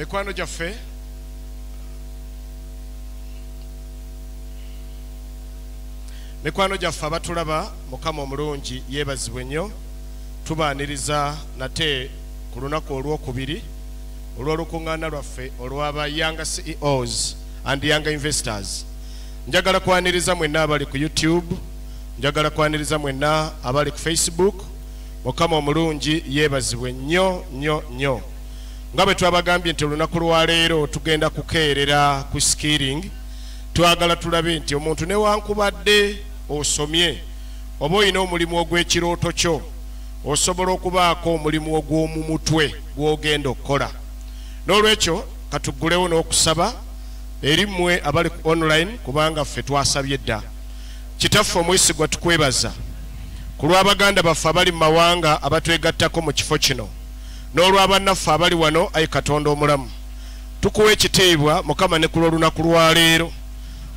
mikwano gyaffe mikwano gyaffe abatulaba mukama omulungi yeebazibwe nnyo. Tubaaniriza nate ku lunaku olwokubiri olw'olukuŋŋaana lwaffe olw'aba younger ceos and younger investors. Njagala kwaniriza mwenna abali ku youtube njagala kwaniriza mwenna abali ku facebook. Mukama omulungi yeebazibwe nnyo nnyo nnyo nga bwe twabagambye nti olunaku lwaleero tugenda kukeerera ku skilling twagala tulabe nti omuntu newankubadde osomye oba olina omulimu ogw'ekirooto kyo osobola okubaako omulimu ogw'omu mutwe gw'ogenda okukola. N'olwekyo katuggulewo n'okusaba eri mmwe abali ku online kubanga ffe twasabye dda. Kitaffe omwesigwa tukwebaza ku lw'abaganda baffe abali mu mawanga abatwegattako mu kifo kino n'olw'abannaffe abali wano ayi katonda omulamu tukuwa ekitiibwa mukama ne ku lw'olunaku lwaleero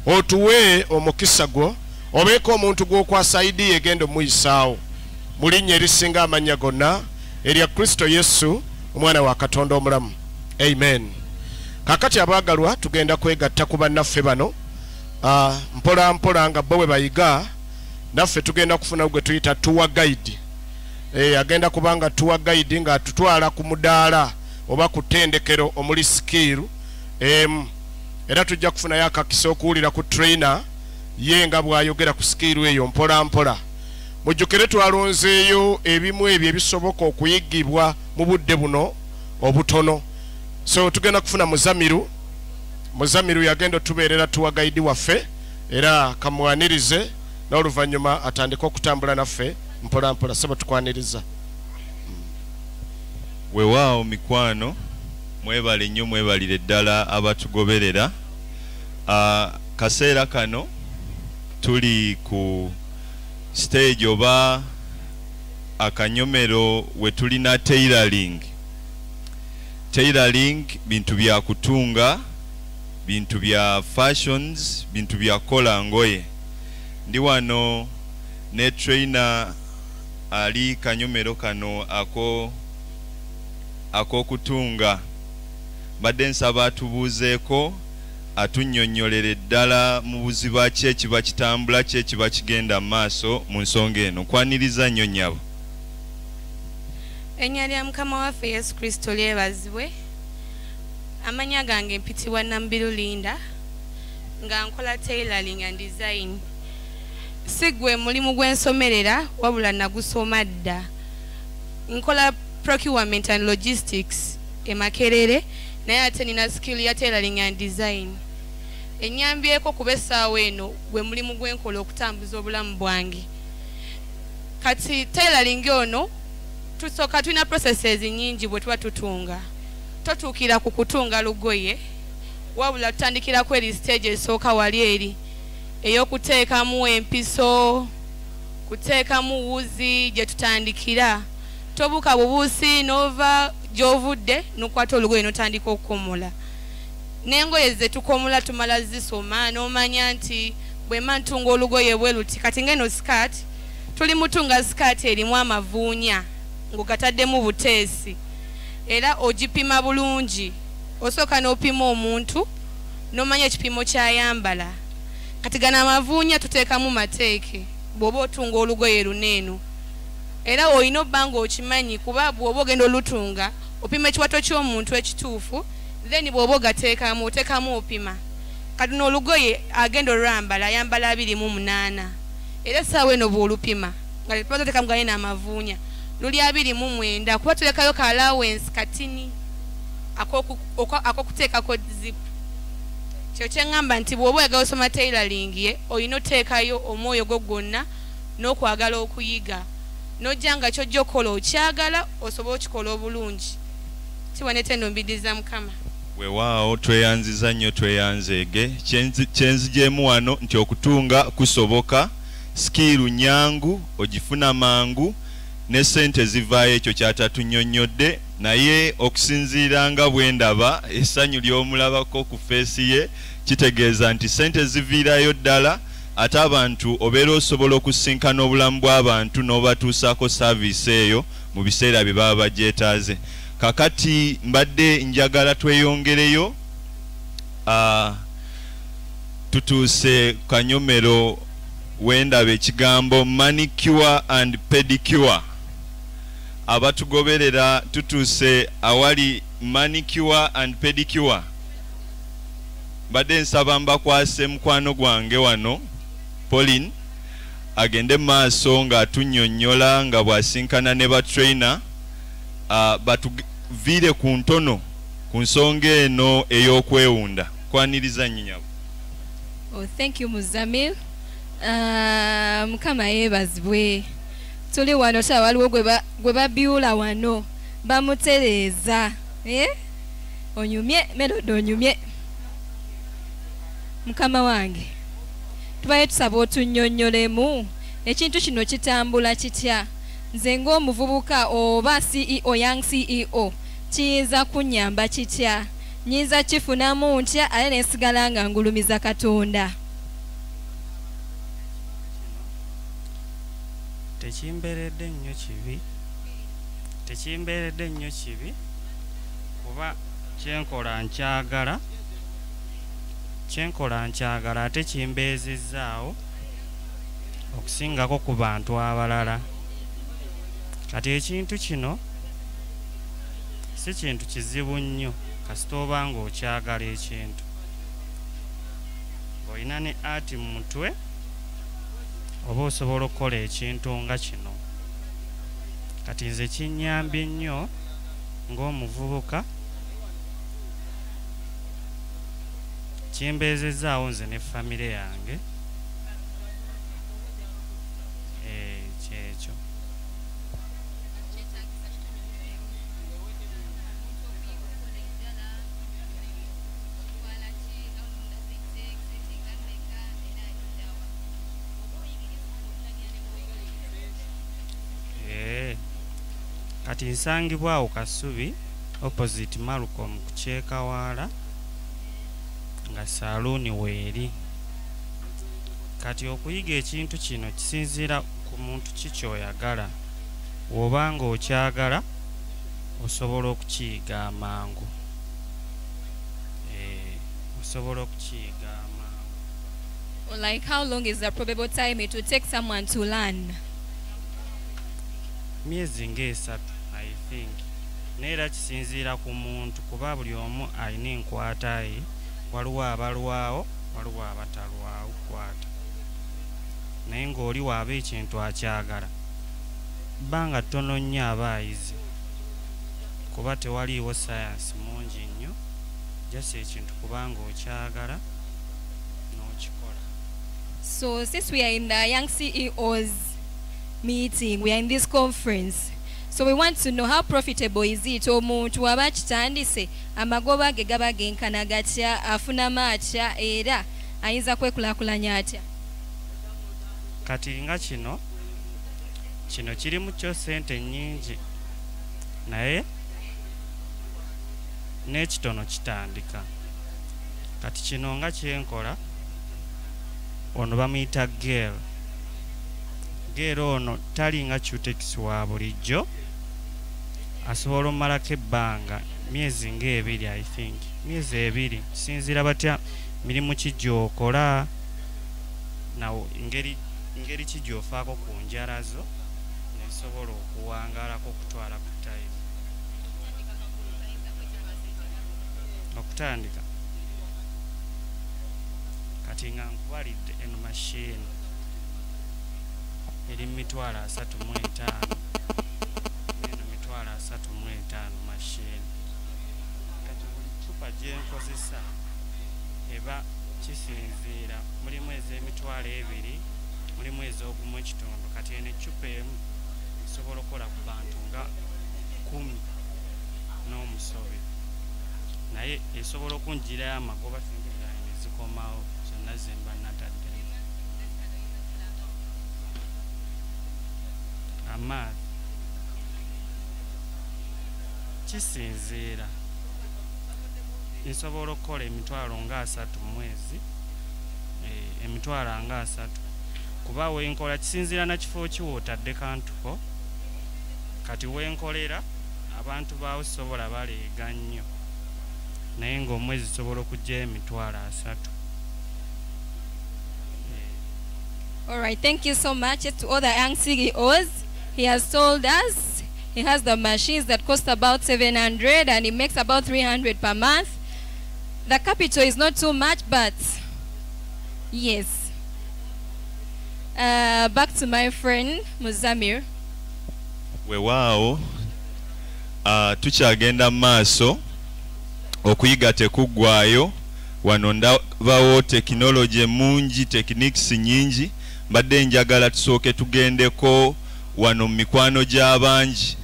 otuwe omukisa gwo obeeko omuntu gw'okwasa idiya egenda omuyisaawo. Mu linnya erisinga amannya gonna erya kristo yesu omwana wa katonda omulamu. Amen. Kakati abaagalwa tugenda kwegatta ku bannaffe bano. Ah, mpola mpola nga bo bwe bayiga naffe tugenda kufuna gwe tuyita tuwa guide Eh, agenda kubanga tuwa guide nga tutwala ku mudaala oba ku ttendekero omuli sikiiru em, era tujja kufunayo akakisa okuwulira ku trainer ye nga bw'ayogera ku sikiiru eyo mpola mpola. Mujjukire twalonzeeyo ebimu ebyo ebisoboka okuyigibwa mu budde buno obutono. So tugenda kufuna muzamiru. Muzamiru yagenda otubeerera tuwa gaidi waffe era kamwanirize n'oluvannyuma atandike okutambula naffe mpola mpola sebo tukwaniriza weewaawo mikwano mwebale nnyo mwebalire ddala abatugoberera. Ah, kaseera kano tuli ku stage oba akanyomero we tulina tailoring. Tailoring bintu bya kutunga bintu bya fashions bintu bya kola ngoye. Ndi wano ne trainer ali kanyomero kano ako ak'okutunga mbadde nsaba atubuuzeeko atunnyonnyolere ddala mu buziba ki ekiba kitambula ki ekiba kigenda mu maaso mu nsonga eno. Kwaniriza nnyo nnyabo. Erinnya lya mukama waffe yesu kristo lyebazibwe. Amannya gange mpitibwa nambiru linda nga nkola tailoring and design si gwe mulimu gwensomerera wabula nagusoma dda. Nkola procurement and logistics e makerere naye ate nina skill ya tailoring and design. Enyambyeko kuba essaawa eno gwe mulimu gwenkola okutambuza obulamu bwange. Kati tailoring ono tusooka tulina processes nyingi bwe tuba tutunga. Totuukira ku kutunga lugoye wabula tutandikirako eri stage esooka wali eri ey'okuteekamu empiso kuteekamu wuzi gye tutandikira. Tobuuka bubuusi n'ova gy'ovudde n'okwata olugoye n'otandika okukomola. N'engoye ze tukomola tumala zisoma n'omanya nti bwe mba ntunga olugoye bwe luti. Kati ngeno sikaati tuli mutunga sikaati erimu amavuunya ng'ogataddemu buteesi. Era ogipima bulungi osooka n'opima omuntu n'omanya ekipimo ky'ayambala kati gano amavuunya tuteekamu mateeke bw'oba otunga olugoye luneeno era olina obba nga okimanyi kuba bw'oba ogenda olutunga opima ekiwato ky'omuntu ekituufu then bw'oba ogateekamu oteekamu opima. Kati n'olugoye agenda olwambala ayambala abiri mu munaana. Era essaawa eno bw'olupima nga tetuba toteekamu gane n'amavuunya luli abiri mu mwenda. Kuba tulekayo ka allowance katini ak'okuteekako zipu kyo kyeŋŋamba nti bw'oba oyagala osoma tailoring ye olina oteekayo omwoyo gwo gwonna n'okwagala okuyiga. N'ojja nga kyojja okukola okyagala osobola okikola obulungi. Kiwanete eno mbidiriza mukama weewaawo tweyanziza nnyo tweyanzeege. Kyenzi- kyenzigyemu wano nti okutunga kusoboka sikiiru nyangu ogifuna mangu ne sente zivaayo ekyo kyatatunyonnyodde naye okusinziira nga bwe ndaba essanyu ly'omulabako ku feesi ye kitegeeza nti sente ziviirayo ddala ate abantu obeera osobola okusinkana obulamu bw'abantu n'obatuusaako saaviisi eyo mu biseera bye baba bagyetaaze. Kakati mbadde njagala tweyongereyo tutuuse kanyomero wendaba ekigambo manicure and pedicure abatugoberera tutuuse awali manicure and pedicure mbadde nsaba mbakwase mukwano gwange wano pauline agende mu maaso ng'atunnyonnyola nga bw'asinkana ne batrainer uh, batuviire ku ntono ku nsonga eno ey'okwewunda kwaniriza nnyinyabu Oh, thank you Muzamil. Uh, mukama yeebazibwe. Tuli wano ta waliwo gwe ba- gwe babyula wano bamutereeza. Eh? Onyumye melodi onyumye. Mukama wange. Tubaye tusaba otunnyonnyolemu ekintu kino kitambula kitya. Nze ng'omuvubuka oba CEO young CEO kiyinza kunnyamba kitya. nyinza kifunamu ntya ate nesigala nga ngulumiza katonda tekimbeeredde nnyo kibi tekimbeeredde nnyo kibi kuba kyenkola nkyagala kyenkola nkyagala ate kimbeezizzaawo okusingako ku bantu abalala. Kati ekintu kino si kintu kizibu nnyo kasita oba ng'okyagala ekintu. Ng'olina ne ati mu mutwe oba osobola okukola ekintu nga kino. Kati nze kinnyambye nnyo ng'omuvubuka kimbeezezaawo nze ne famire yange kati nsangibwawo kasubi opposite malcolm ku kyekawaala nga saluuni weeri kati okuyiga ekintu kino kisinziira ku muntu ki kyoyagala? Bw'oba nga okyagala osobola okukiyiga amangu. Eh, osobola okukiyiga amangu. Like how long is the probable time it will take someone to learn? Myezi ng'esatu think. Naye era kisinziira ku muntu kuba buli omu alina enkwata ye waliwo abalwawo waliwo abatalwawo kukwata naye ng'oli waaba ekintu akyagala bbanga ttono nnyo aba ayize kuba tewaliiwo sayansi mungi nnyo jasi ekintu kubanga okyagala n'okikola. So since we are in the young ceos meeting we are in this conference so we want to know how profitable is it? Omuntu aba kitandise amagoba ge gaba genkana gatya afunamu atya era ayinza kwekulaakulanya atya? Kati nga kino kino kirimu kyo sente nnyingi. Naye n'ekitono kitandika. Kati kino nga kyenkola ono bamuyita gel gel ono talinga cutex wa bulijjo asobola omalako ebbanga myezi ng'ebiri i think. Myezi ebiri. Kisinziira batya mirimu ki gy'okola nawo engeri engeri ki gy'ofaako ku njala zo nesobola okuwangaalako okutwala ku time. Okutandika. Kati nga nkubalidde eno mashini eri mitwalo asatu mu eccupa emu esobola okukola ku bantu nga kumi n'omusobe. Naye esobola okunjirayo amagoba sente zange ne zikomawo zonna ze mba natadde amaazi kisinziira. Nsobola okukola emitwalo nga asatu mwezi eh, emitwalo nga asatu kuba wenkola kisinziira na kifo ki wootadde kantuko kati wenkolera abantu baawo sobola baleega nnyo naye ng'omwezi sobola okugyayo emitwalo asatu All right, thank you so much to all the young CEOs. He has told us he has the machines that cost about 700 and he makes about 300 per month. The capital is not too much, but yes. Uh, back to my friend Muzamir. weewaawo uh, tukyagenda mu maaso okuyiga tekuggwaayo wano ndabawo tekinologi mungi techniques nyingi. Mbadde njagala tusooke tugendeko wano mu mikwano gy'abangi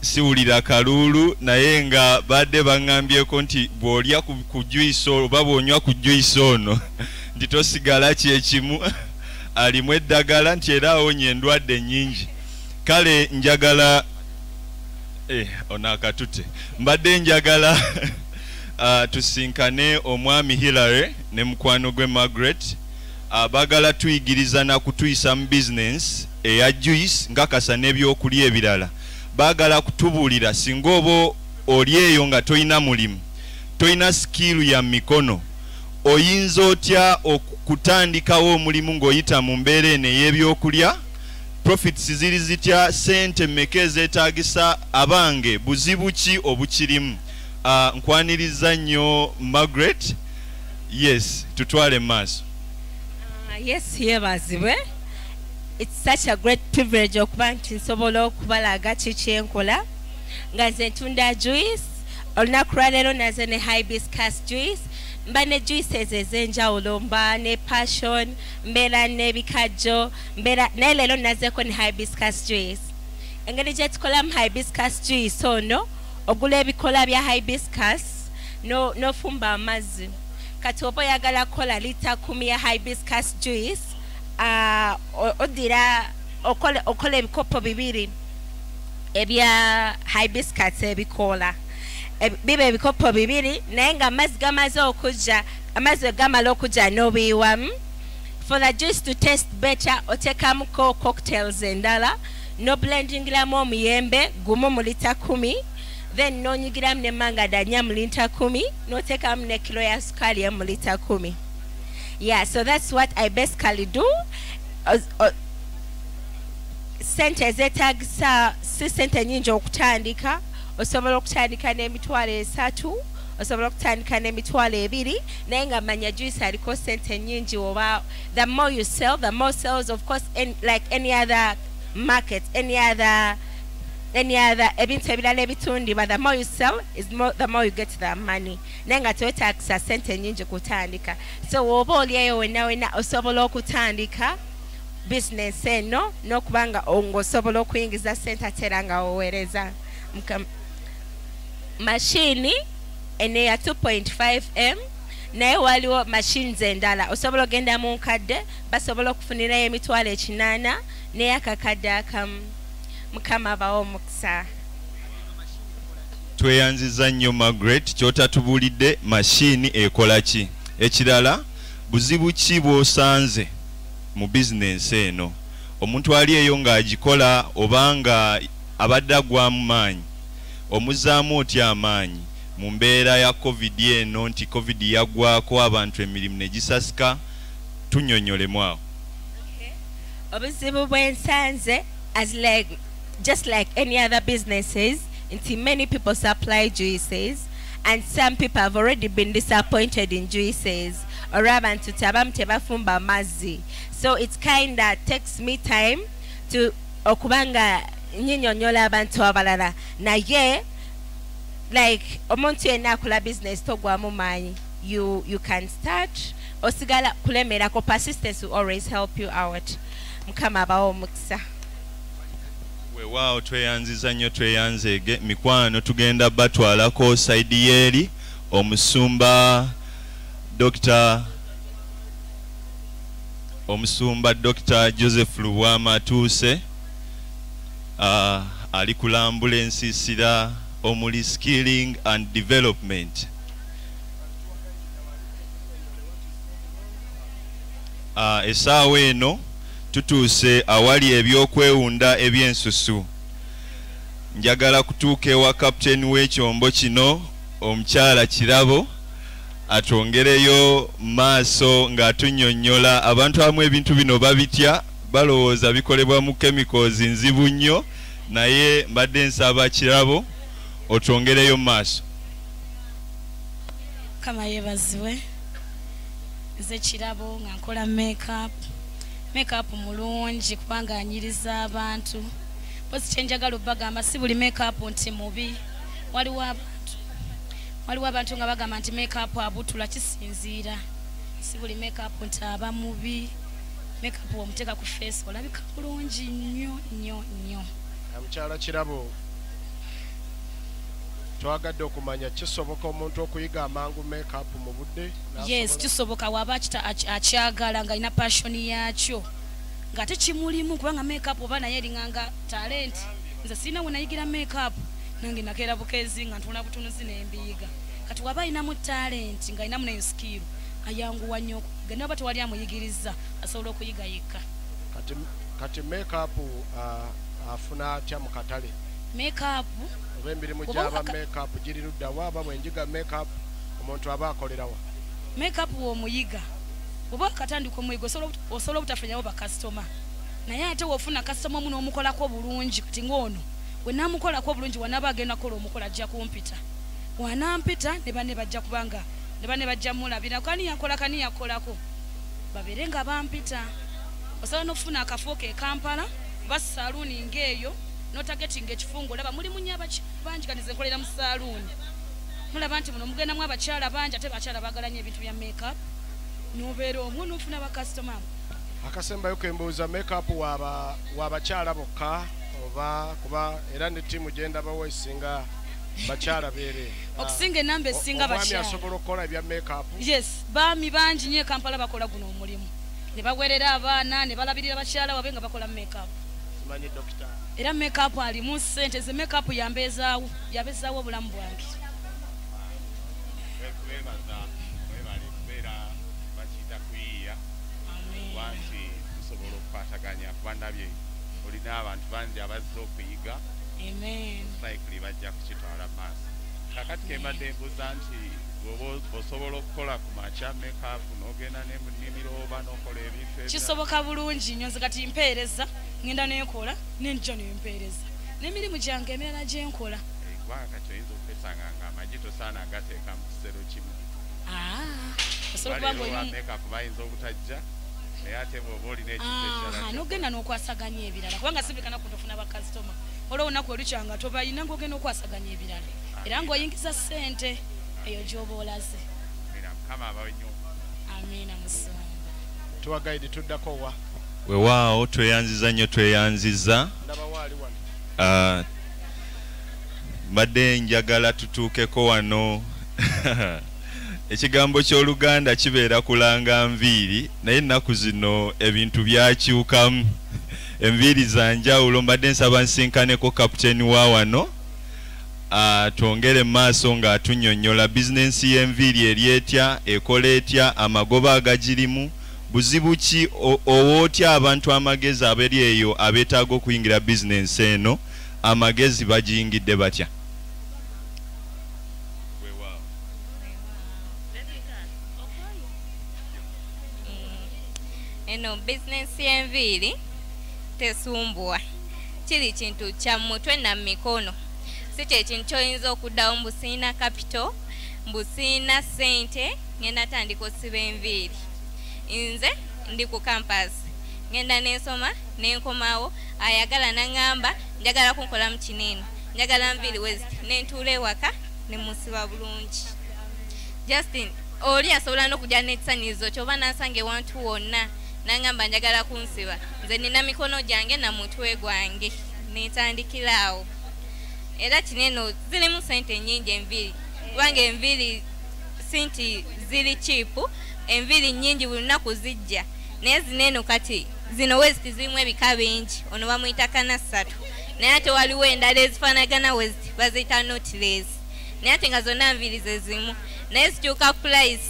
siwulira kaluulu naye nga badde baŋŋambyeko nti bw'olya ku, juice oba bw'onywa ku juice ono nti tosigala kyekimu alimu eddagala nti era awonya endwadde nnyingi. Kale njagala eh, ono akatute. Mbadde njagala uh, tusinkane omwami hillary ne mukwano gwe margaret. Uh, baagala tuyigiriza na kutuyisa mu bizinensi eya juice ngakasa n'ebyokulya ebirala. Baagala kutubuulira singa oba oli eyo nga toyina mulimu. Toyina sikiiru ya mikono oyinza otya okutandikawo omulimu ng'oyita mu mbeera eno ey'ebyokulya? Profits ziri zitya? Sente mmeka ezeetagisa abange? Buzibu ki obukirimu? Uh, nkwaniriza nnyo margaret. Yes tutwale mu maaso. Uh, yes yeebazibwe its such a great privilege okuba nti nsobola okubalaga kiki enkola nga nze ntunda juice olunaku lwaleero naze ne hibiscus juice mba ne juices ez'enjawulo mba ne passion mbeera n'ebikajjo mbeera naye leero nazeeko ne hibiscus juice. Engeri gye tukolamu hibiscus juice ono ogula ebikola bya hibiscus no- n'ofumba amazzi. Kati oba oyagala kukola lita kumi ya hibiscus juice uh, odira okola ebikopo bibiri ebya hibiscus ebikoola Ebi- biba ebikopo bibiri naye nga amazzi gamaze okujja amazzi bwe gamala okujja n'obiyiwamu for the juice to taste better otekamuko cocktails endala noblendingiramu omuyembe gumu mu lita kumi then nonyigiramu nemangada nnya mu lita kumi notekamu ne kilo ya sukali emu mu lita kumi. Yeah so that's what i basically do. Sente ezetagisa si sente nyingi okutandika osobola okutandika n'emitwalo esatu osobola okutandika n'emitwalo ebiri naye nga manya juice aliko sente nyingi oba the more you sell the more sales of course any, like any other market any other any other ebintu ebirala ebitundibwa the more you sell is more, the more you get the money. Naye nga twetagisa sente nyingi kutandika. So woba oli eyo wena osobola okutandika eno n'okuba nga okuyingiza sente ateranga era nga woweereza. Mukam- mashini eno eya 2.5 m naye waliwo mashines endala osobola ogenda mu nkadde basobola okufunirayo emitwalo ekinaana n'eyakakadde akamu mukama abawo omukisa. Tweyanziza nnyo margaret kyotatubuulidde mashini ekola ki? Ekirala buzibu ki bw'osanze mu bizinensi eno? Omuntu ali eyo ng'agikola obanga abadde agwamu maanyi omuzaamu otya amaanyi? Mu mbeera ya covid eno nti covid yaggwako abantu emirimu ne gisasika tunnyonnyolemu awo. Obuzibu bwensanze just like any other businesses nti many people supply juices and some people have already been disappointed in juices. Tebafumba mazzi. So kinda takes me time to nyinyonyola abantu abalala naye like omuntu yenna akola business togwamu maanyi you, you can start. Osigala kulemerako persistence always help you out. Mukama abawo omukisa. Weewaawo tweyanziza nnyo tweyanzeege mikwano tugenda batwalako saidi yeeri omusumba dr omusumba dr joseph lubwama atuuse ali kulambula ensiisira omuli skilling and development. Essaawa eno tutuuse awali ebyokwewunda ebyensusu. Njagala kutuuka ewa kapiteeni w'ekyombo kino omukyala kirabo atwongereyo maaso ng'atunyonnyola abantu abamu ebintu bino babitya balowooza bikolebwa mu chemicals nzibu nnyo naye mbadde nsaba kirabo otwongereyo mu maaso. Kama yebaziwe nze kirabo nga nkola makeup. Makeup mulungi kubanga anyiriza abantu. Pozi kyenjagala obagamba si buli makeup nti mubi. Waliwo abantu waliwo abantu nga bagamba nti makeup abutula kisinziira. Si buli makeup nti aba mubi makeup omuteeka ku face olabika bulungi nnyo nnyo nnyo mukyala kirabo twagadde okumanya kisoboka omuntu okuyiga amangu makeup mu budde. Yes kisoboka aki- akyagala nga alina passioni yakyo ng'ate kimulimu kubanga makeup oba naye eringanga talenti nze sirina we nayigira makeup nange nakeera bukezi nga ntuna butunuzi nembiyiga kati waba alinamu talenti nga alinamu neyo skill ayanguwa nnyo naye oba tewali amuyigiriza asobola okuyiga yekka kati kati makeup ah, afuna atya mu katale? Makeup oba emirimu gyaba makeup giri luddawa aba bwenjiga makeup omuntu aba akolerawa makeup womuyiga. Oba akatandika omuyiga osobola obut- osobola obutafunyawo bakasitoma naye ate wofuna kasitoma omu n'omukolako bulungi kati ngaono wenamukolako bulungi wanaba agenda kukola omukola ajja kumpita. Wanampita ne banne bajja kubanga ne banne bajja mulabira kani yakola kani yakolako? Babeere nga bampita. Osobola n'okufuna akafo ke kampala oba saluuni ng'eyo notagetinga ekifungo. Olaba nnyo abakyala bangi kati ze nkolera mu saluuni mulaba nti muno mugendamu abakyala bangi ate bakyala bagala nnyo ebintu bya makeup. Nobeera omwo nofuna bakasitoma akasembayo kembuuza makeup waba wabakyala bokka oba kuba era ne ttiimu gyendabawo esinga bakyala beere okusinga enamba esinga omwami bakyala asobola okukola ebya makeup? Yes baami bangi nnyo ekampala bakola guno omulimu. Ne bawerera abaana ne balabirira bakyala wabe nga bakola makeup. Era makeup alimu sente ze makeup yambezaawo yabezaawo obulamu bwange. Twebaza webale kubeera bakiyita kuyiiya. Kuba nti tusobola okukwataganya kuba ndabye olina abantu bangi abazze okuyiga cycli bajja kukitwala maaso. Kakati kembadde mbuuza nti osobola okukola ku makya makeup n'ogenda ne mu nnimiro oba n'okola ebintu kisoboka bulungi nnyo nze kati mpeereza ngenda nekola nenja nempeereza n'emirimu gyange emirala gyenkola kubanga kati oyinza okwesanga nga amagi tosaana agateeka mu kisero kimu. Ah, osobola Baleero okuba ba ngaolimu makeup bayinza obutajja? Naye ate bw'oba olina ekintu ekirala Aha, n'ogenda n'okwasaganya ebirala kubanga sibikana kutofuna bakasitoma olwo olunaku olukyanga tobayina ng'ogenda okwasaganya ebirala era ng'oyingiza ssente eyo gy'oba olaze. Kyokka. mukama abawe nnyo. Amiina musumba tuwa gaidi tuddako wa? Weewaawo tweyanziza nnyo tweyanziza. Ah, mbadde njagala tutuukeko wano. Ekigambo ky'oluganda kibeera kulanga nviiri naye ennaku zino ebintu byakyukamu enviiri za njawulo mbadde nsaba nsinkaneko kapiteeni wa wano twongere mu maaso ng'atunnyonnyola bizinensi y'enviiri eri etya ekola etya amagoba agagirimu buzibu ki? O- owa otya abantu amagezi aberi eyo abeetaaga okuyingira bizinensi eno? Amagezi bagiyingidde batya? Eno bizinensi y'enviiri tesumbuwa kiri kintu kya mutwe na mikono. Si kyekintu kyoyinza okuddawo mbu siina kapito mbu siina ssente ngenda tandika osiba enviiri. Nze ndi ku kampasi ngenda nensoma nenkomawo ayagala naŋŋamba njagala kunkola mu kinene. Njagala nviiri west nentuula ewaka nemusiba bulungi. Justin oli asobola n'okujja n'ekisanizo kyoba nansanga ewantu wonna naŋŋamba njagala kunsiba. Nze nina mikono gyange na mutwe gwange. Netandikira awo. Era kineno zirimu sente nyingi enviiri kubanga enviiri si nti ziri chipu enviiri nyingi buli lunaku zijja. Naye zineno kati zino west zirimu ebika bingi. Ono bamuyita kanassatu naye ate waliwo endala ezifaanagana west baziyita notiles naye ate nga zonna nviiri ze zimu. Naye zikyuka price.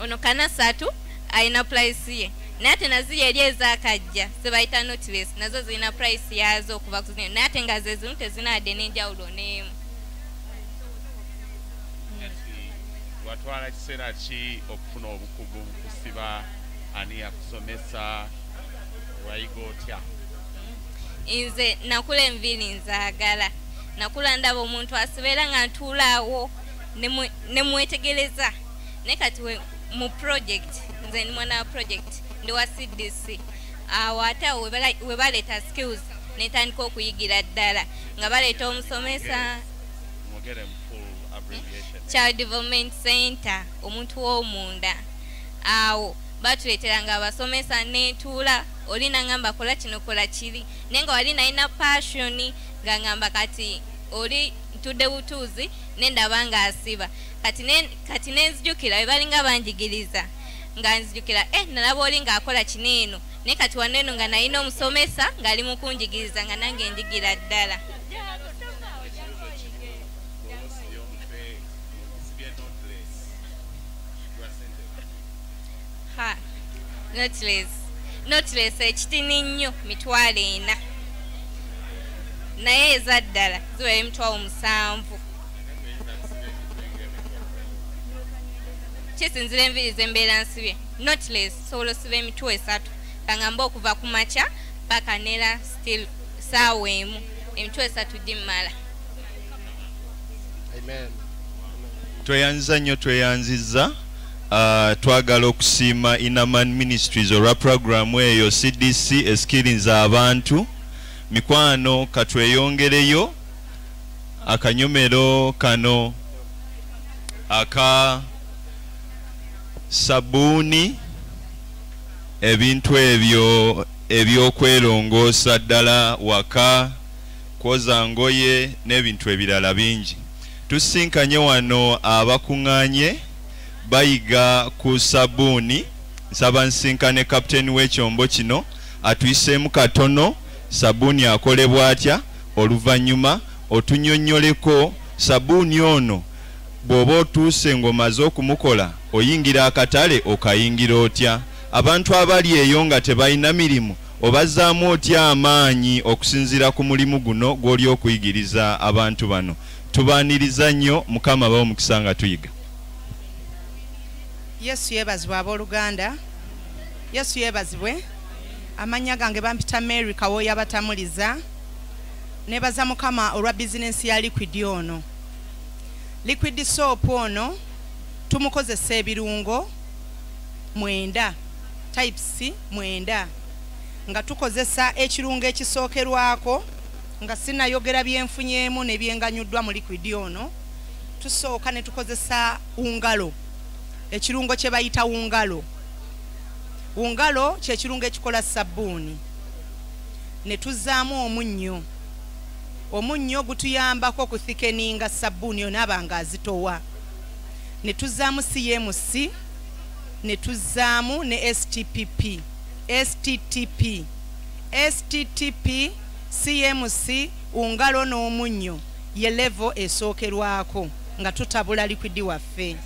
Ono kanassatu alina price ye. Naye ate naziri eri ezakajja zebayita notiles nazo zirina price yazo okuva ku zino. Naye ate nga ze zimu tezinadde n'enjawulo n'emu. Watwala kiseera ki okufuna obukugu kusiba ani yakusomesa wayiga otya? Nze nakula enviiri nzaagala. Nakula ndaba omuntu asibeera nga ntuulaawo nemwetegereza naye kati mu project nze ndi mwana wa project ndi wa cdc awo ate awo we baleeta skills netandika okuyigira ddala nga baleeta omusomesa child development center omuntu w'omunda. Awo batuleeteranga abasomesa netuula oli nangamba kola kino kola kiri naye nga wali nalina passioni nga ngamba kati oli ntudde butuuzi nendaba nga asiba. Kati ne- kati nenzijukira we balinga banjigiriza nga nzijukira eh nalaba oli ng'akola kino eno. Naye kati wano eno nga nalina omusomesa ng'ali mu kunjigiriza nga nange njigira ddala. Ha notless. Notless ekitini nnyo mitwalo ena naye ezaddala ziba emitwalo musanvu. Kisinzira enviri zembeera nsibye? Notless sobola osiba emitwe esatu. Kangamba okuva ku makya paka nera still saawa emu. Emitwe esatu gimmala amen. Tweyanziza nnyo tweyanziza. Uh, twagala okusiima inaman ministries olwa puroguramu eyo cdc eskirinza abantu mikwano katweyongereyo akanyomero kano aka sabuuni ebintu ebyo ebyokwerongoosa ddala waka kwoza ngoye n'ebintu ebirala bingi. Tusinkanye wano abakuŋŋaanye bayiga ku sabuuni nsaba nsinkane kapiteeni w'ekyombo kino atuyiseemu katono sabuuni akolebwa atya oluvannyuma otunyonnyoleko sabuuni ono. Bw'oba otuuse ng'omaze okumukola oyingira akatale okayingira otya? Abantu abali eyo nga tebalina mirimu obazzaamu otya amaanyi okusinziira ku mulimu guno gw'oli okuyigiriza abantu bano? Tubaaniriza nnyo mukama bawo omukisa nga tuyiga. Yesu yeebazibwe abooluganda. Yesu yeebazibwe amannya gange bampita mary kawoyo abatamuliza neebaza mukama olwa bizinensi ya liquid ono. Liquid soap ono tumukozesa ebirungo mwenda types mwenda. Nga tukozesa ekirungo ekisookerwako nga sinayogera byenfunyeemu nebyenganyuddwa mu liquid ono. Tusooka ne tukozesa ungalo ekirungo kye bayita wungalo wungalo kyekirungo ekikola sabbuuni. Ne tuzzaamu omunnyo. Omunnyo gutuyambako okuthikeninga sabbuuni onaaba nga azitowa. Ne tuzzaamu cmc ne tuzzaamu ne stpp sttp sttp cmc ungalo n'omunnyo ye levo esookerwako nga tutabula likwidi waffe.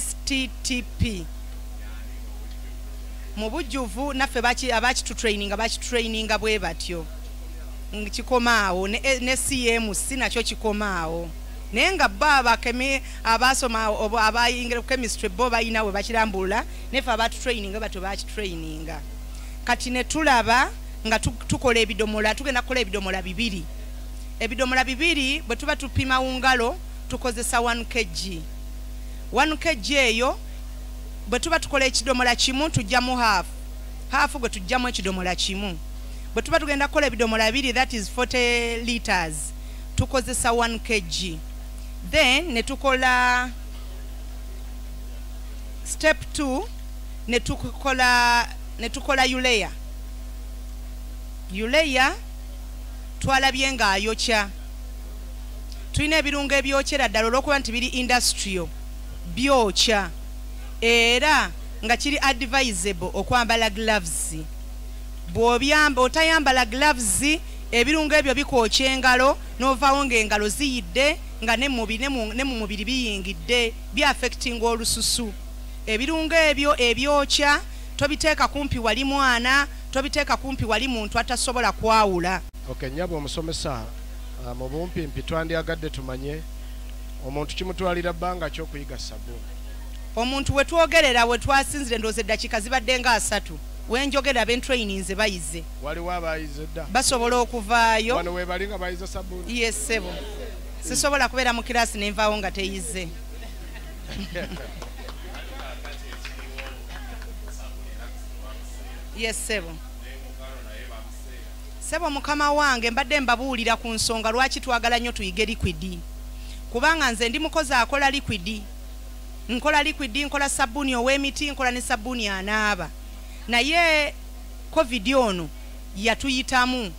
Sttp mu bujjuvu naffe baki- abakitutraininga bakitraininga bwe batyo. Ng- kikomaawo ne, eh, cmc nakyo kikomaawo naye nga bo abakemi abasoma abayingira ku chemistry bo balina bwe bakirambulula neffe abatutraininga batyo bakitraininga kati ne tulaba nga tu- tukola ebidomola tugenda kukola ebidomola bibiri. Ebidomola bibiri bwe tuba tupima wungalo tukozesa 1 kg. 1 kg eyo bwe tuba tukola ekidomola kimu tujjamu haafu haafu gwe tujjamu ekidomola kimu. Bwe tuba tugenda kukola ebidomola bibiri that is 40 liters tukozesa 1 kg. Then ne tukola step 2 ne tukola ne tukola uleya uleya twalabye ng'ayokya tulina ebirungo ebyokyera ddala olw'okuba nti biri industrial byokya era nga kiri advisable okwambala gloves. Bw'obyamba otayambala gloves ebirungo ebyo bikwokya engalo n'ovaawo ng'engalo ziyidde nga ne mu mubiri biyingidde byaffectinga olususu. Ebirungo ebyo ebyokya tobiteeka kumpi wali mwana tobiteeka kumpi wali muntu atasobola kwawula. Okay nyaba omusomesa ah, mu bumpimpi twandyagadde tumanye omuntu kimutwalira bbanga kyokuyiga sabbuuni omuntu we twogerera we twasinzire ndooza eddakiika zibadde nga asatu wenjogera bentraininze bayize. Waliwo abayize dda? Basobola okuvaayo. Wano webali nga bayize sabbuuni. Yesebo sisobola kubeera mu kiraasi nenvaawo nga teyize. Yesebo sebo. Mukama wange mbadde mbabuulira ku nsonga lwaki twagala nnyo tuyige likwidi kubanga nze ndi mukozi akola likwidi nkola likwidi nkola sabbuuni ow'emiti nkola ne sabbuuni anaaba. Naye covid ono yatuyitamu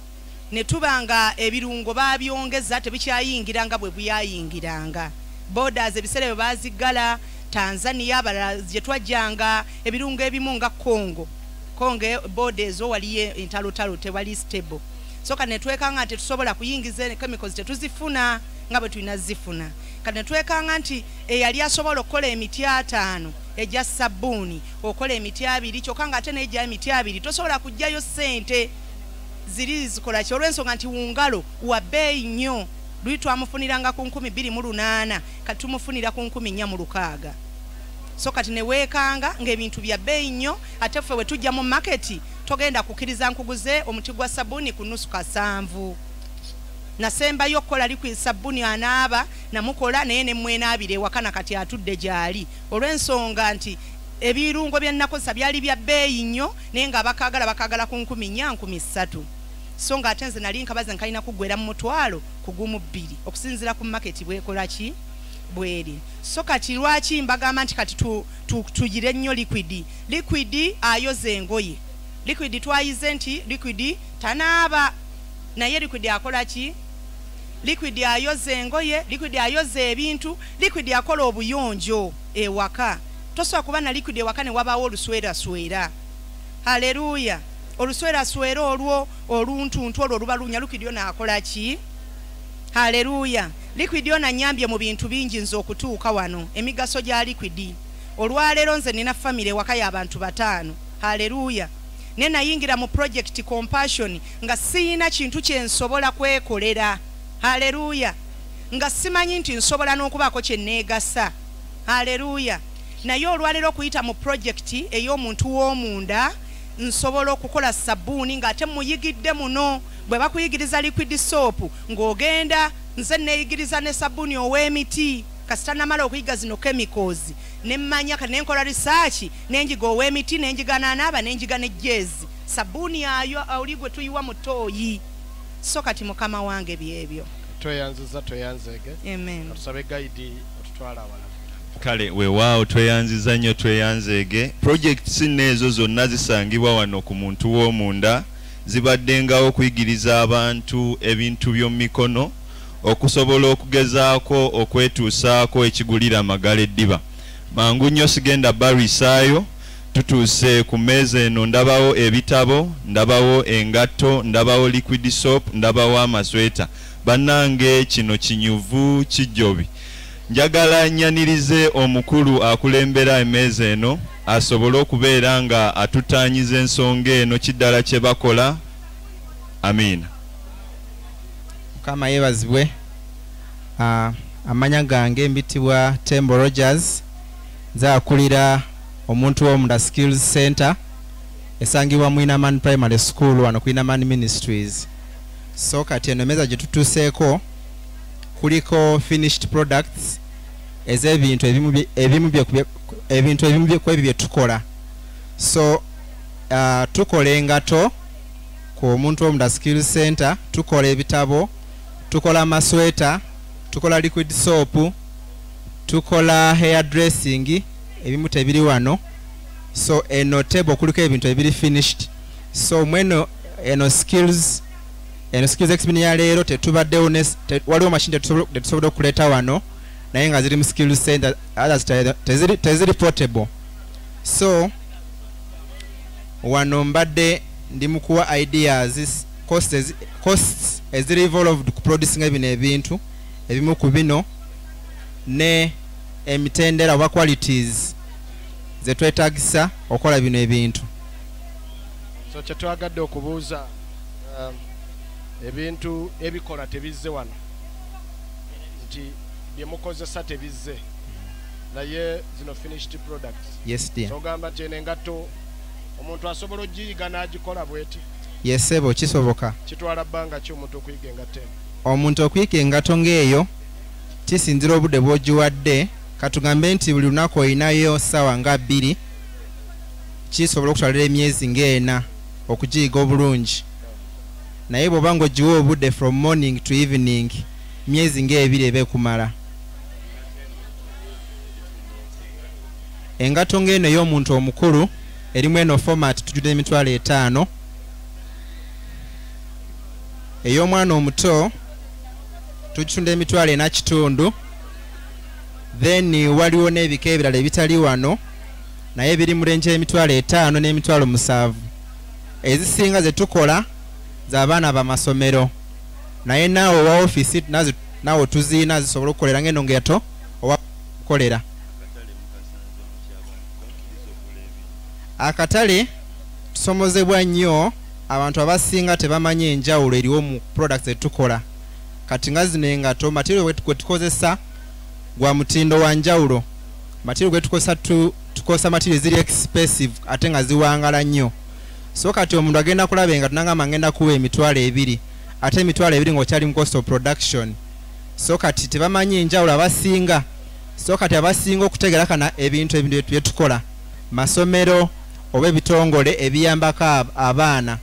ne tuba nga ebirungo babyongeza tebikyayingira nga bwe byayingiranga borders ebiseera bwe baziggala tanzania abalala gye twajjanga ebirungo ebimu nga congo. Konge boda ezo waliyo entalotalo tewali stable. So kati netwekanga tetusobola kuyingiza chemicals tetuzifuna nga bwe tulina zifuna kati netwekanga nti eyali asobola okukola emiti ataano egya sabbuuni okola emiti abiri kyokka nga ate nejja emiti abiri tosobola kujjayo sente ziri zikola ki? Olw'ensonga nti wungalo wa bbeeyi nnyo luli twamufuniranga ku nkumi bbiri mu lunaana kati tumufunira ku nkumi nnya mu lukaaga. So kati neweekanga ng'ebintu bya bbeeyi nnyo ate ffe we tujja mu maketi togenda kukkiriza nkuguze omuti gwa sabbuuni ku nusu kasanvu nasembayo okukola likwi sabbuuni anaaba namukola naye nemwenaabira ewaka na kati atudde gy'ali. Olw'ensonga nti ebirungo bye nnakozesa byali bya bbeeyi nnyo naye nga bakagala bakagala ku nkumi nnya nkumi ssatu. So nga ate nze nali nkabaze nkalina kuggwera mu mutwalo ku gumu bbiri. Okusinziira ku maketi bwekola ki? Bweri. So kati lwaki mbagamba nti kati tu- tu- tugire nnyo likwidi likwidi ayoza engoye. Likwidi twayize nti likwidi tanaaba. Naye likwidi akola ki likwidi ayoza engoye likwidi ayoza ebintu likwidi akola obuyonjo ewaka. Tosobola kuba na likwidi ewaka ne wabaawo olusweraswera. Haleluya olusweraswera olwo oluntuntu olwo oluba lunya likwidi ono akola ki? Haleluya likwidi ono anyambye mu bintu bingi nze okutuuka wano. Emigaso gya likwidi olwaleero nze nina famire ewaka y'abantu bataano. Haleluya ne nayingira mu project compassion nga siina kintu kye nsobola kwekolera haleluya nga simanyi nti nsobola n'okubaako kye neegasa. Haleluya naye olwaleero okuyita mu projekiti ey'omuntu w'omunda nsobola okukola sabbuuni ng'ate muyigidde muno bwe bakuyigiriza liquid soap ng'ogenda nze neeyigiriza ne sabbuuni ow'emiti. Kasita namala okuyiga zino chemicals nemmanya kati nenkola risaaki nenjiga ow'emiti nenjiga nanaaba nenjiga ne jezi sabbuuni ayo oli gwe tuyiwa mu tooyi so kati mukama wange byebyo tweyanziza tweyanzeege amen. Tusabe gaidi otutwala awala. Kale weewaawo tweyanziza nnyo tweyanzeege projekits neezo zonna zisangibwa wano ku muntu w'omunda zibaddengawo okuyigiriza abantu ebintu by'omu mikono okusobola okugezaako okwetuusaako ekigulira amagala eddiba. Mangu nnyo sigenda barisaayo tutuuse ku mmeeza eno. Ndabawo ebitabo ndabawo engatto ndabawo liquid soap ndabawo amasweta. Bannange kino kinyuvu kijjobi. Njagala nyanirize omukulu akulembera emmeeza eno asobole okubeera nga atutaanyiza ensonga eno kiddala kye bakola. Amiina. Mukama yeebazibwe. Ah, amanya gange mbitibwa tembo rogers. Nze akulira omuntu w'omunda skills center esangibwa mu inaman primary school wano ku inaman ministries. So kati eno emeza gye tutuuseeko kuliko finished products ez'ebintu ebintu ebimu ku ebyo bye tukola. So uh, tukola engato ku omuntu w'omunda skills center tukola ebitabo tukola amasweta tukola liquid soap tukola hair dressing ebimu tebiri wano. So eno table kuliko ebintu ebiri finished. So mweno eno skills eno skills exhibit ya leero tetubaddewo waliwo machine tetusobola tetusobola okuleeta wano naye nga ziri mu skills center others te- teziri, teziri portable. So wano mbadde ndi mu kuwa ideas costs costs eziri involved ku producinga bino ebintu ebimu ku bino ne emitendera oba qualities zetwetagisa okukola bino ebintu. So kyetwagadde okubuuza um, ebintu ebikola tebizze wano? Nti byemukozesa tebizze. Naye zino finished products. Yes dear. Sogamba nti eno engatto omuntu asobola ogiyiga n'agikola bweti. Yesebo kisoboka kitwala bbanga ki omuntu okuyiga engatto eno? Omuntu okuyiga engato ng'eyo kisinzira obudde bw'ogiwadde katugambe nti buli lunaku olinayo ssaawa nga bbiri kisobola okutwalira emyezi ng'ena okugiyiga obulungi. Naye bw'oba ng'ogiwa obudde from morning to evening myezi ng'ebiri eba ekumala. Engato ng'eno ey'omuntu omukulu erimu eno format tujjudde emitwalo etaano. Ey'omwana omuto tugitunda emitwalo ena kitundu then waliwo n'ebika ebirala ebitali wano naye biri mu lenje emitwalo etaano n'emitwalo musanvu. Ezisinga ze tukola z'abaana bamasomero. Naye naawe owa ofiisi naawe tuziina zisobola okukolera ng'eno ngeto owa kukolera akatale tusomozebwa nnyo abantu abasinga tebamanyi enjawulo eriwo mu products zetukola kati nga zino engato material gwe gwe tukozesa gwa mutindo wa njawulo. Material gwe tukozesa tu, tukozesa material ziri expensive ate nga ziwangala nnyo. So kati omuntu agenda kulaba engato nangamba ngenda kuwa emitwalo ebiri ate emitwalo ebiri ng'okyali mu cost of production. So kati tebamanyi enjawulo abasinga so kati abasinga okutegera kana ebintu ebintu bye tukola. Masomero oba ebitongole ebiyambako ab- abaana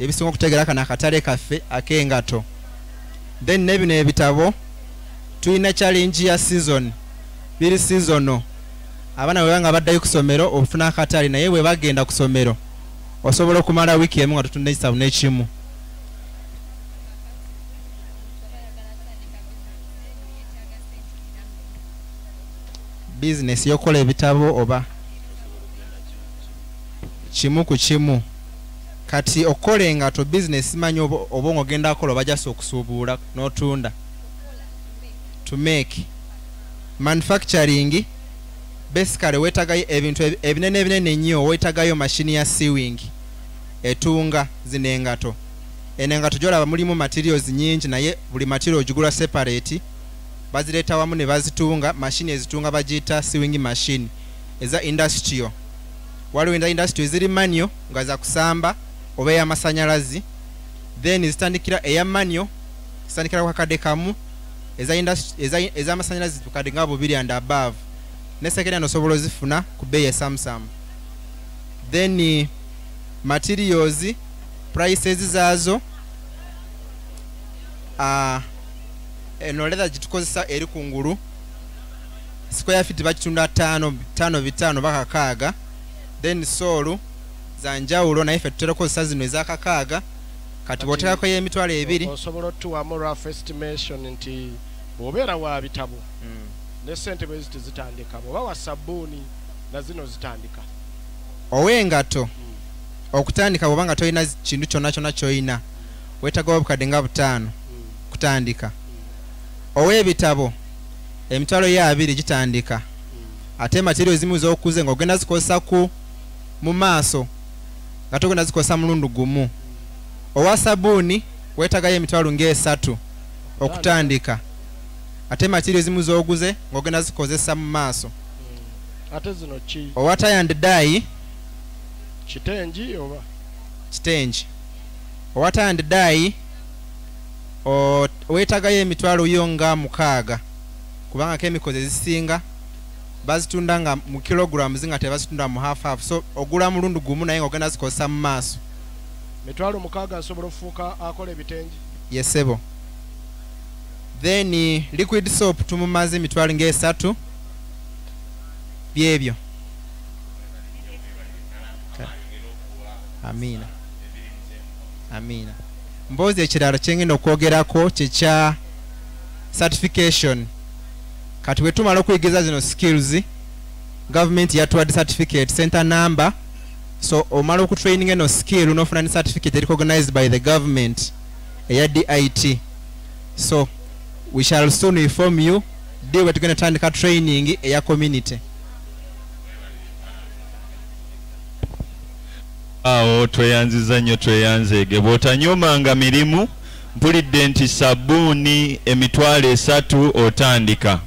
ebisinga okutegera kana akatale kaffe ak'engato. Then ne bino ebitabo tulina challenge ya season. Biri seasono abaana bwe banga baddayo ku ssomero ofuna akatale naye bwe bagenda ku ssomero osobola okumala wiiki emu nga tutunda ekisabu n'ekimu. Bizinesi y'okukola ebitabo oba? Kimu ku kimu. Kati okukola engato bizinesi manyi oba ng'ogenda kukola oba jasa okusuubuula n'otunda to make manufacturing basically weetagayo ebintu ebi- ebinene ebinene ennyo weetagayo mashini ya sewing etunga zino engato. Eno engato gyolaba mulimu materials nyingi naye buli material ogigula separate bazireeta wamu ne bazitunga mashini ezitunga bagiyita sewing machine. Eza industrial. Waliwo enda industry eziri manyo nga za kusamba oba ey'amasanyalazi then zitandikira eya manyo zitandikira ku kakadde kamu eza industry- eza- ez'amasanyalazi tukadde nga bubiri and above. Ne second hand osobola ozifuna ku bbeeyi esamusamu then eh, materials prices zaazo ah, eno leather gitukozesa eri kungulu square feet bakitunda tano tano bitaano bakakaaga. Then soolu za njawulo naye ffe tutera okukozesa zino ezakakaaga. Kati bw'oteekako y'emitwalo ebiri osobola otuwamu rough estimation nti bw'obeera wa bitabo ne sente bwe ziti zitandika bw'oba wa sabbuuni na zino zitandika. Ow'engato okutandika bw'oba nga tolina kintu kyonna kyonna ky'olina weetagawo obukadde nga butaano kutandika. Ow'ebitabo emitwalo yo abiri gitandika. Ate material ezimu z'okuze ng'ogenda zikozesa ku mu maaso nga togenda zikozesa mulundi gumu. Owa sabuuni weetagayo emitwalo ng'esatu okutandika ate material ezimu z'oguze ng'ogenda zikozesa mu maaso. Ate zino ki? Owa tie and dye? Kitengi oba? Kitengi. Owa o- weetagayo emitwalo yo nga mukaaga. Kubanga chemicals ezisinga bazitunda nga mu kilograms nga tebazitunda mu half half. So ogula mulundi gumu naye ng'ogenda zikozesa mu maaso. Mitwalo mukaaga asobola okufuuka akola ebitengi? Yesebo then eh, liquid soap tumumaze emitwalo ng'esatu. Byebyo. Amiina amiina mboozi ekirala kyengenda okwogerako kyekya certification. Kati bwe tumala okuyigiza zino skills gavumenti yatuwadde certificate center number. So omala okutraining eno skill nofuna ne certificate recognized by the government eya dit so we shall soon inform you. Ddi bwe tugenda tandika training eya community. Awo tweyanziza nnyo tweyanzeege bw'otanyumanga mirimu mpulidde nti sabbuuni emitwalo esatu otandika.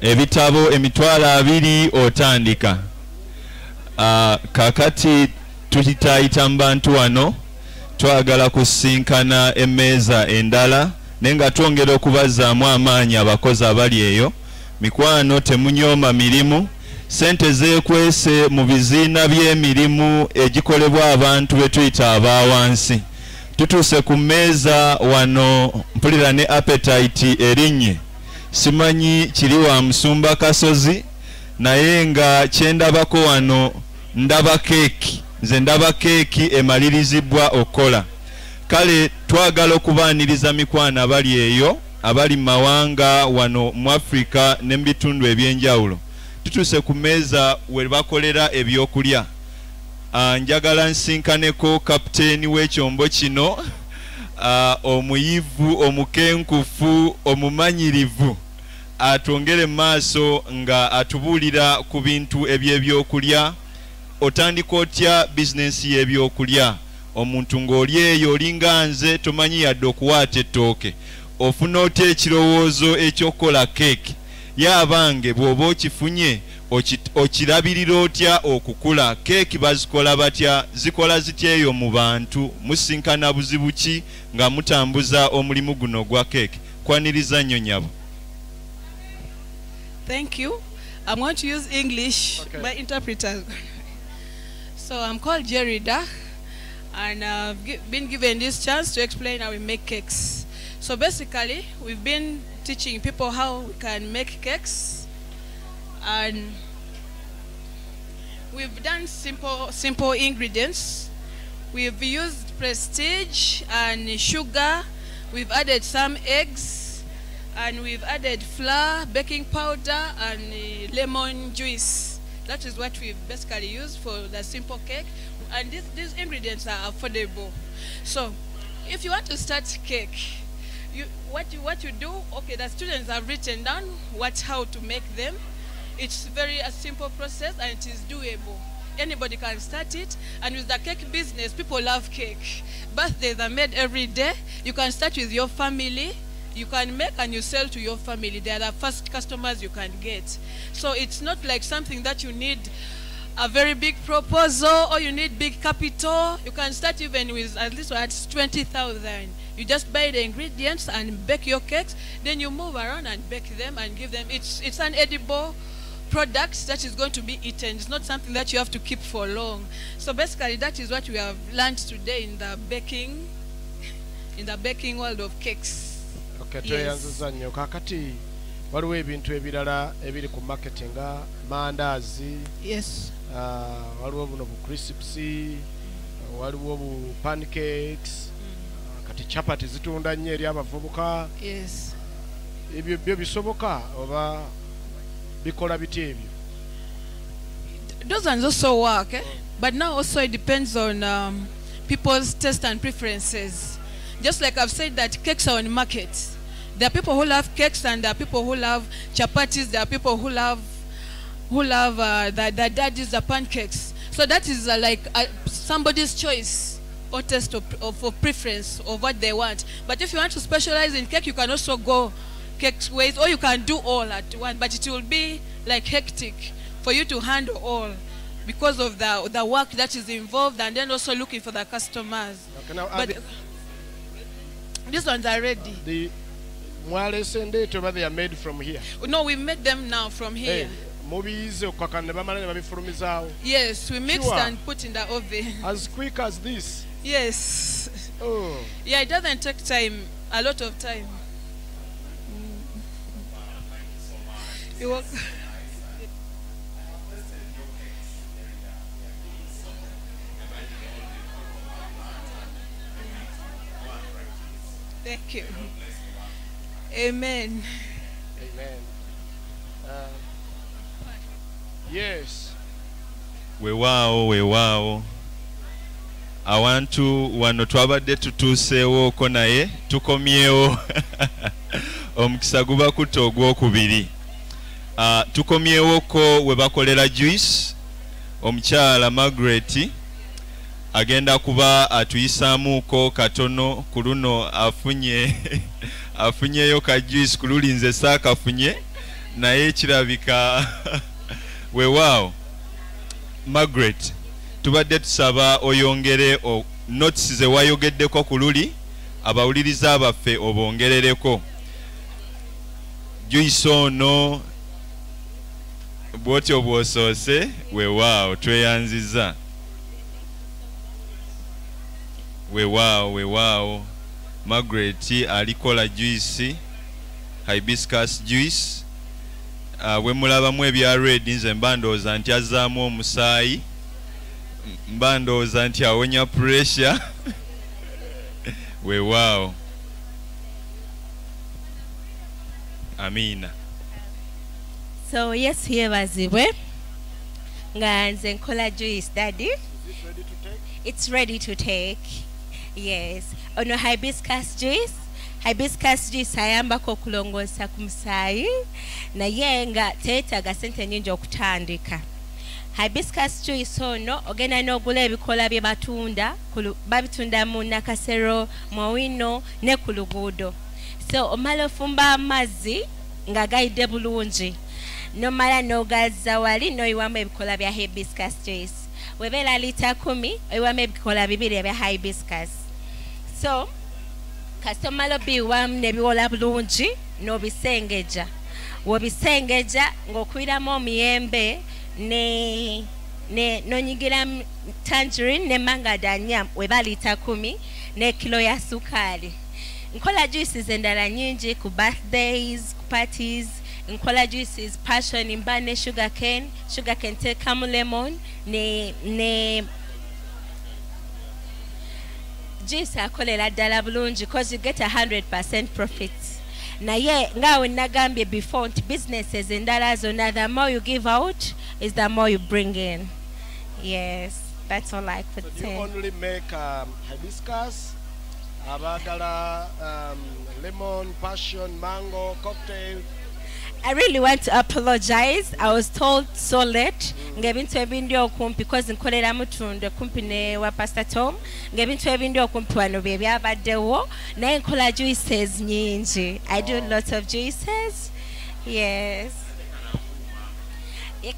Ebitabo emitwalo abiri otandika. Ah, kakati tutayita mu bantu wano twagala kusinkana emmeeza endala naye nga twongera okubazaamu amaanyi abakozi abali eyo. Mikwano temunyooma mirimu. Sente zeekwese mu biziina by'emirimu egikolebwa abantu be tuyita abawansi tutuuse ku mmeeza wano mpulira ne appetite erinnye simanyi kiri wa musumba kasozi naye nga kyendabako wano ndaba keeki. Nze ndaba keeki emalirizibwa okukola kale twagala okubaaniriza mikwano abali eyo abali mu mawanga wano mu afurika ne mu bitundu ebyenjawulo. Tutuuse ku mmeeza we bakolera ebyokulya. Ah, njagala nsinkaneko kapiteeni w'ekyombo kino ah, omuyivu omukenkufu omumanyirivu. Atwongere mu maaso nga atubuulira ku bintu eby'ebyokulya. Otandika otya bizinensi y'ebyokulya omuntu ng'oli eyo olinga nze tomanyi yadde okuwaata ettooke. Ofuna otya ekirowoozo ekyokukola keeki? Yaabange bw'oba okifunye oki- okirabirira otya okukula? Keeki bazikola batya? Zikola zitya eyo mu bantu? Musinkana buzibu ki nga mutambuza omulimu guno gwa keeki? Kwaniriza nnyo nyabo. Thank you. I'm going to use English, my interpreter. so I'm called Jerida, and I've been given this chance to explain how we make cakes. So basically, we've been teaching people how we can make cakes, and we've done simple, simple ingredients. We've used prestige and sugar. We've added some eggs, and we've added flour, baking powder, and uh, lemon juice. That is what we've basically used for the simple cake. And these, these ingredients are affordable. So, if you want to start cake, you, what you what you do? Okay, the students have written down what how to make them. It's very a simple process and it is doable. Anybody can start it. And with the cake business, people love cake. Birthdays are made every day. You can start with your family. You can make and you sell to your family. They are the first customers you can get. So it's not like something that you need a very big proposal or you need big capital. You can start even with at least at 20,000. You just buy the ingredients and bake your cakes. Then you move around and bake them and give them. It's, it's an edible product that is going to be eaten. It's not something that you have to keep for long. So basically that is what we have learned today in the baking, in the baking world of cakes. Okay, Yes. Tweyanziza nnyo kakati waliwo ebintu ebirala ebiri ku market nga mandaazi Yes. ah, waliwo buno bu crisps waliwo bu pancakes ah, kati chapati zitunda nnyo eri abavubuka Yes. ebyo byo bisoboka oba bikola bitya ebyo those ones also work, eh? but now also it depends on um, people's taste and preferences. Just like I've said that cakes are on market. There are people who love cakes and there are people who love chapatis. There are people who love who love uh, the, the daddies, the pancakes. So that is uh, like uh, somebody's choice or taste of, of, of preference of what they want. But if you want to specialize in cake, you can also go cake ways or you can do all at once. But it will be like hectic for you to handle all because of the, the work that is involved and then also looking for the customers. Okay, now, But the- these ones are ready. The mwalese ndeeta oba they are made from here No, we made them now from here. Eh, mubiyize okukakana ne bamala ne babifulumizaawo Yes, we mixed Sure. and put in the oven. as quick as this Yes. oh. Yeah, it doesn't take time, a lot of time. You work. Thank you. Amen. Amen. Uh, yes. Weewaawo weewaawo awantu wano twabadde tutuuseewoko naye tukomyewo. Omukisa guba kutta ogwokubiri. Ah, tukomyewoko we bakolera juice. Omukyala margaret agenda kuba atuyisaamuuko katono ku luno afunye afunyeyo ka juice ku luli nze saakafunye naye kirabika weewaawo margaret tubadde tusaba oyongere notes ze wayogeddeko ku luli abawuliriza baffe obongerereko. Juice ono bwotyo bw'osoose weewaawo tweyanziza. Weewaawo weewaawo margaret alikola juice hibiscus juice. Uh, bwe mulabamu ebya red nze mba ndowooza nti azzaamu omusaayi. Mba ndowooza nti awonya pressure. Weewaawo amiina so yesu yeebazibwe nga nze nkola juice daddy. It's ready to take. Yes ono hibiscus juice. Hibiscus juice ayambako okulongoosa ku musaayi. Naye nga teetaaga sente nyingi okutandika. Hibiscus juice ono ogenda n'ogula ebikola bye batunda babitunda mu nakasero mwawino ne ku luguudo. So omala ofumba amazzi nga gayidde bulungi nomala n'ogazza wali n'oyiwamu ebikola bya hibiscus juice. Webeera lita kumi oyiwamu ebikola bibiri ebya hibiscus so kasita omala obiyiwamu nebiwola bulungi n'obisengeja. Wobisengeja ng'okwiramu omuyembe ne ne nonyigiramu tangerine ne mangadanya weba lita kumi ne kilo ya sukaali nkola juices endala nyingi ku birthdays ku parties. Nkola juices passion mba ne sugar cane sugar cane tekamu lemon ne ne juice akolera ddala bulungi cause you get a 100 profit. Naye ngaawe nagambye before nti businesses endala zonna the more you give out is the more you bring in. Yes that's all i could you say. only make um, hibiscus abaagala um, lemon passion mango cocktail I really want to apologize. I was told so late ng'ebintu ebindi okumpi because nkolera mutunda kumpi ne wa Pastor Tom ng'ebintu ebindi okumpi wano bye byabaddewo naye nkola juices nyingi. I do lots of juices. Yes.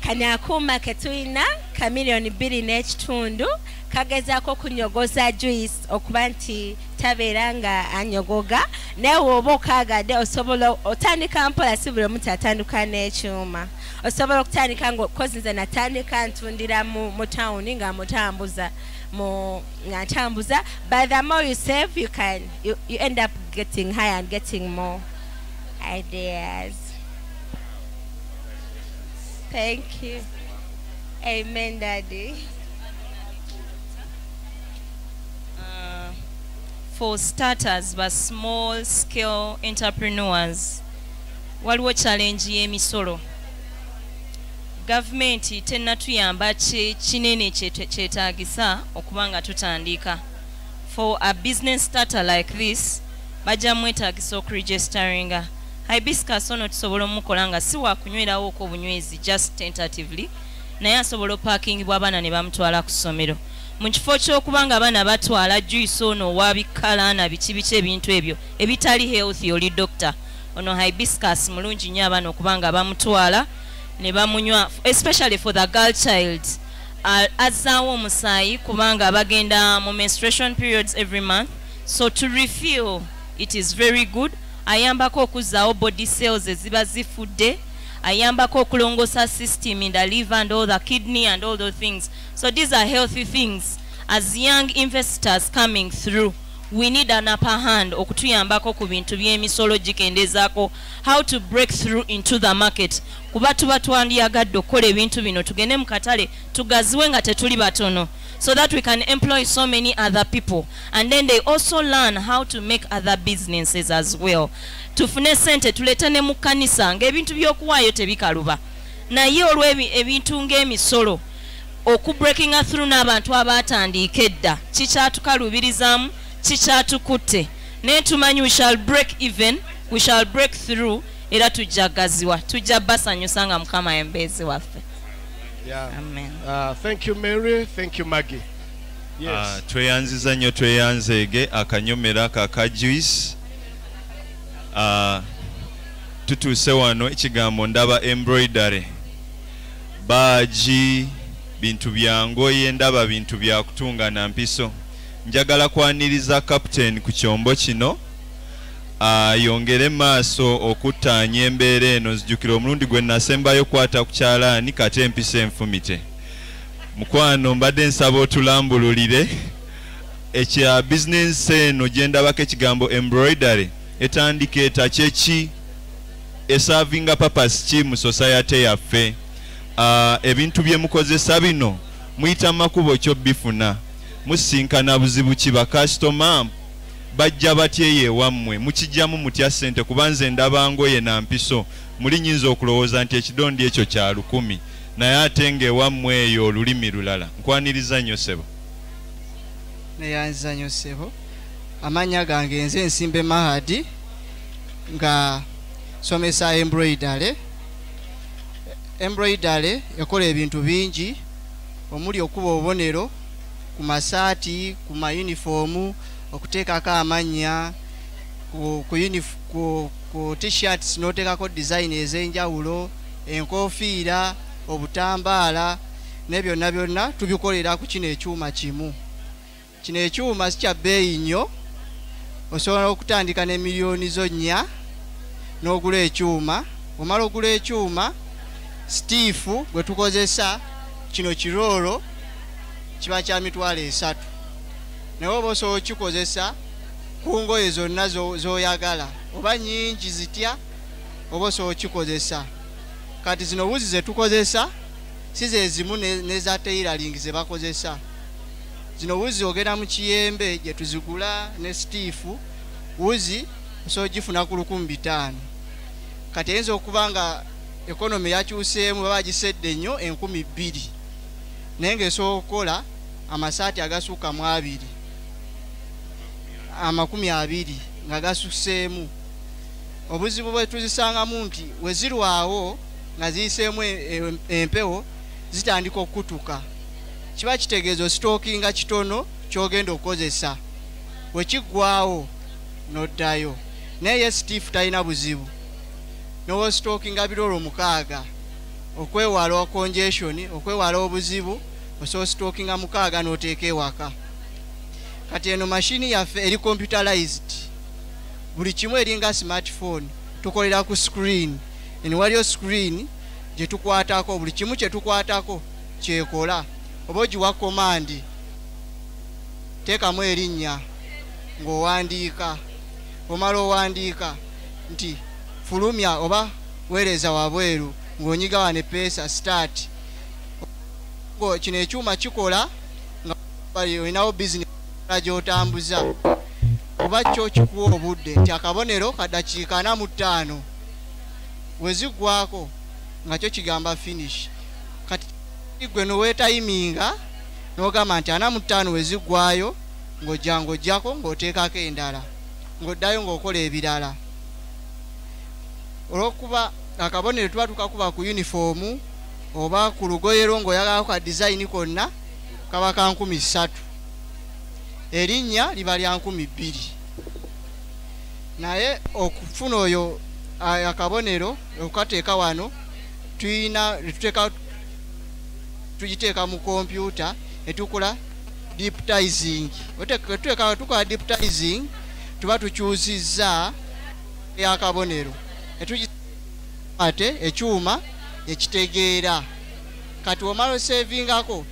kano akuuma ke tulina ka miliyoni bbiri n'ekitundu kagezaako okunyogoza juice okuba nti tabeera nga anyogoga naye wooba okaagadde osobola otandika mpola si buli omu tatandika n'ekyuma osobola okutandika nga kozi nze natandika ntundira mu, tawuni nga mutambuza mu nga ntambuza by the more you save you can you, you end up getting higher and getting more ideas Thank you. Amen, Daddy. For starters ba small scale entrepreneurs. Waliwo challenge y'emisolo. Gavumenti tennatuyamba kye kinene kyetaagisa okuba nga tutandika. For a business starter like this bajja mwetaagisa okuregisteringa. Hibiscus ono tusobola omukola nga si wakunywerawoko obunywezi just tentatively naye asobola opakingibwa abaana ne bamutwala ku ssomero mu kifo ky'okuba nga abaana batwala juice ono owabikalaana biki biki ebintu ebyo ebitali healthy oli doctor. Ono hibiscus mulungi nnyo abaana okuba nga bamutwala ne bamunywa especially for the girl child. Azzaawo omusaayi kubanga bagenda mu menstruation periods every month. So to refill it is very good. Ayambako okuzzaawo body cells eziba zifudde ayambako okulongosa system in the liver and all the kidney and all those things. So these are healthy things. As young investors coming through we need an upper hand okutuyambako ku bintu by'emisolo gikendezaako how to break through into the market. Kuba tuba twandyagadde okukola ebintu bino tugende mu tugaziwe nga tetuli batono. So that we can employ so many other people. And then they also learn how to make other businesses as well tufune sente tulete ne mu kkanisa ng'ebintu by'okuwaayo tebikaluba naye olw'ebintu ng'emisolo okubreakinga through n'abantu abatandiika edda kikyatukalubirizaamu kikyatukutte naye tumanyi we shall break even we shall break through era tujjagaziwa tujja basanyusa nga mukama embeezi waffe Yeah. Amen. Uh, thank you, Mary. Thank you, Maggie. Yes. Ah, tweyanziza nnyo tweyanzeege akanyomera kaka juice Ah, tutuuse wano ekigambo ndaba embroidery. Baagi bintu bya ngoye ndaba bintu bya kutunga na mpiso. Njagala kwaniriza captain ku kyombo kino ayongere maaso okuttaanya embeera eno nzijukira omulundi gwe nasembayo kwata ku kyalaani kate empisa enfumite. Mukwano mbadde nsaba otulambululire ekya bizinensi eno gye ndabako ekigambo embroidery etandika eta kyeki esavinga papas ki mu society yaffe? Ebintu bye mukozesa bino muyita makubo kyo bifuna. Musisinkana buzibu ki bakasitoma bajja batya eyo ewammwe mukijjamu mutya ssente kuba nze ndaba ngoye na mpiso. Muli nyinza okulowooza nti ekidondi ekyo kya lukumi. Naye ate ng'ewammwe eyo olulimi lulala. Nkwaniriza nnyo sebo neyanziza nnyo ssebo amannya gange nze nsimbe mahadi nga somesa embroidery embroidery ekola ebintu bingi omuli okuba obubonero ku masaati ku mayunifoomu okuteekako amannya ku t-shirts n'oteekako design ez'enjawulo enkofiira obutambaala ne byonna byonna tubikolera ku kino ekyuma kimu. Kino ekyuma si kya bbeeyi nnyo osobola okutandika ne miliyoni zo nnya n'ogula ekyuma. Omala ogula ekyuma sitiifu gwe tukozesa kino kiroolo kiba kya mitwalo esatu. Naye oba osobola okikozesa ku ngoye zonna zo- z'oyagala oba nyingi zitya oba osobola okikozesa kati zino wuzi ze tukozesa si ze zimu ne- n'eza tailoring ze bakozesa zino wuzi ogenda mu kiyembe gye tuzigula ne sitiifu wuzi osobola ogifuna ku lukumi bitaano kati eyinza okuba nga ekonomi yakyuseemu baba bagisedde nnyo enkumi bbiri. Naye ng'esobola okukola amasaati agasukka mu abiri amakumi abiri nga gasuseemu obuzibu bwe tuzisangamu nti we zirwawo nga ziyiseemu e- e- empewo zitandika okukutuka kiba kitegeeza ositookinga kitono kyogenda okukozesa. Bwe kiggwawo n'oddayo. Naye ye sitiifu talina buzibu. Noba ositookinga biroolo mukaaga okwewala congestion okwewala obuzibu osobola ositookinga mukaaga n'oteeka ewaka. Kati eno mashini yaffe eri computerized. Buli kimu eringa smartphone tukolera ku screen. Eni waliyo screen gye tukwatako buli kimu kye tukwatako kyekola oba ogiwa komandi teekamu erinnya ng'owandiika omala owandiika nti fulumya oba weereza wabweru ng'onyiga wano epeesa start. Kino ekyuma kikola nga olinawo bizinesi gy'otambuza. Oba kyo kikuwa obudde nti akabonero ka dakiika ana mu ttaano we ziggwako nga kyo kigamba finish gwe noweetayiminga n'ogamba nti ana mu ttaano we ziggwayo ng'ojja ng'ojjako ng'oteekako endala ng'oddayo ng'okola ebirala. Olw'okuba akabonero tuba tukakuba ku yunifoomu oba ku lugoye lwo ng'oyagalako ka dizayini konna kaba ka nkumi ssatu. Erinnya liba lya nkumi bbiri. Naye okufuna oyo akabonero okukateeka wano tuyina tuteeka tugiteeka mu kompyuta etukola deeptizing tuteeka tukola deeptizing tuba tukyusizza yakabonero ate ekyuma ekitegeera kati omala osevingako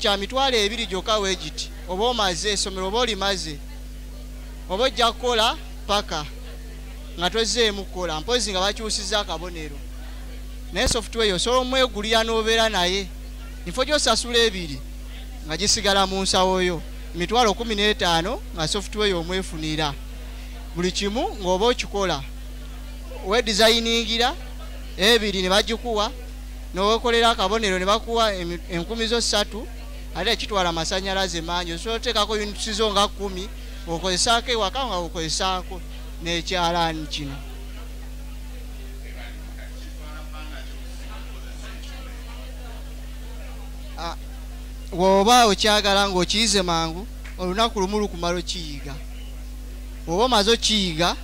kya mitwalo ebiri gyokka weegiti oba omaze essomero oba olimaze oba ojja kukola paka nga tozeemu kukola mpozi nga bakyusiza akabonero naye software osobola omwegulira n'obeera naye nifo gyosasula ebiri nga gisigala mu nsawo yo. Kumi n'etaano nga software omwefunira buli kimu ng'oba okikola wedesigningira ebiri ne bagikuwa nowekolera akabonero ne bakuwa enkumi zo ssatu ate ekitwala amasanyalaze mangi. Osobola oteekako units zo nga kumi okozesaako ewaka nga okozesaako n'ekyalaani kino bw'oba okyagala ng'okiyize mangu olunaku lumu lukumala okiyiga. Bw'oba omaze okiyiga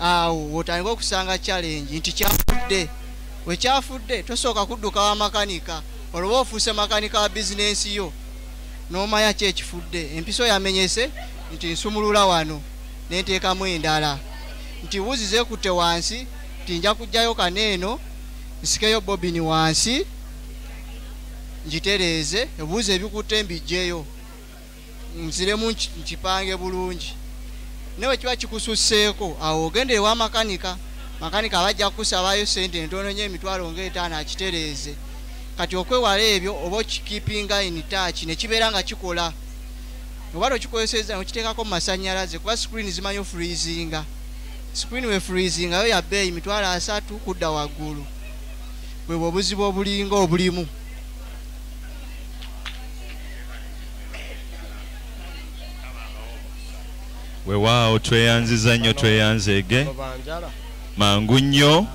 awo otandika okusanga challenge nti kyafudde. Bwe kyafudde tosooka kudduka wa makanika olwoba ofuuse makanika wa bizinensi yo n'omanya ki ekifudde. Empiso yamenyese nti nsumulula wano nenteekamu endala. Nti wuzi zeekutte wansi nti nja kugjayo kaneeno nsikeyo bobini wansi ngitereeze ebuuzi ebikutte mbijjeyo nziremu nki- nkipange bulungi. Newe kiba kikususseeko awo ogendere wa makanika makanika abajja kukusabayo sente entono nyo emitwalo ngaetaano akitereeze. Kati okwewala ebyo oba okikipinga in touch nekibeera nga kikola. Oba tokikozeseza nokiteekako mu masanyalaze kuba screen zimanyi ofreezinga screen we freezinga yo ya bbeeyi mitwalo asatu kudda waggulu. Bwebwe obuzibu obulinga obulimu weewaawo tweyanziza nnyo tweyanzeege mangu nnyo.